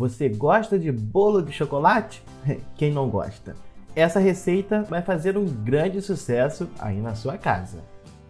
Você gosta de bolo de chocolate? Quem não gosta? Essa receita vai fazer um grande sucesso aí na sua casa.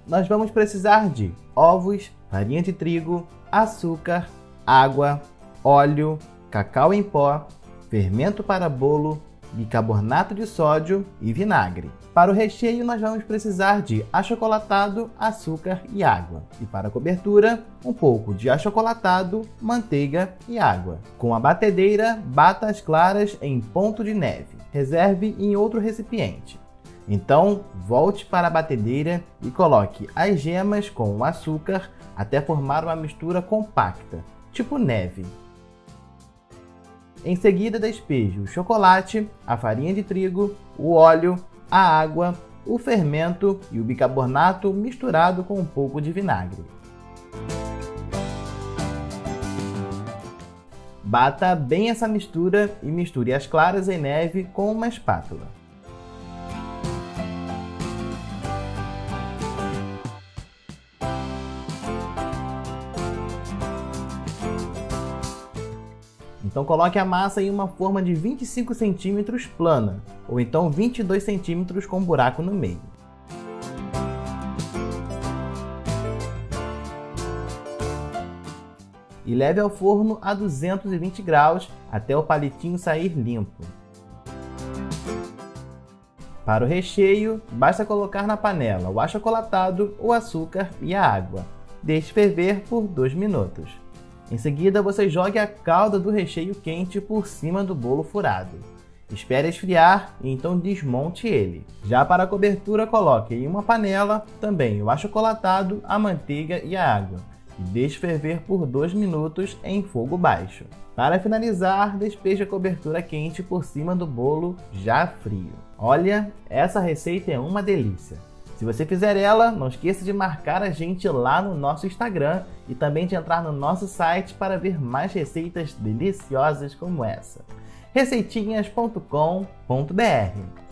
Nós vamos precisar de ovos, farinha de trigo, açúcar, água, óleo, cacau em pó, fermento para bolo, bicarbonato de sódio e vinagre. Para o recheio, nós vamos precisar de achocolatado, açúcar e água. E para a cobertura, um pouco de achocolatado, manteiga e água. Com a batedeira, bata as claras em ponto de neve. Reserve em outro recipiente. Então, volte para a batedeira e coloque as gemas com o açúcar até formar uma mistura compacta, tipo neve. Em seguida, despeje o chocolate, a farinha de trigo, o óleo, a água, o fermento e o bicarbonato misturado com um pouco de vinagre. Bata bem essa mistura e misture as claras em neve com uma espátula. Então coloque a massa em uma forma de 25 centímetros plana, ou então 22 centímetros com buraco no meio. E leve ao forno a 220 graus até o palitinho sair limpo. Para o recheio, basta colocar na panela o achocolatado, o açúcar e a água. Deixe ferver por 2 minutos. Em seguida, você jogue a calda do recheio quente por cima do bolo furado. Espere esfriar e então desmonte ele. Já para a cobertura, coloque em uma panela também o achocolatado, a manteiga e a água. E deixe ferver por 2 minutos em fogo baixo. Para finalizar, despeje a cobertura quente por cima do bolo já frio. Olha, essa receita é uma delícia. Se você fizer ela, não esqueça de marcar a gente lá no nosso Instagram e também de entrar no nosso site para ver mais receitas deliciosas como essa. receitinhas.com.br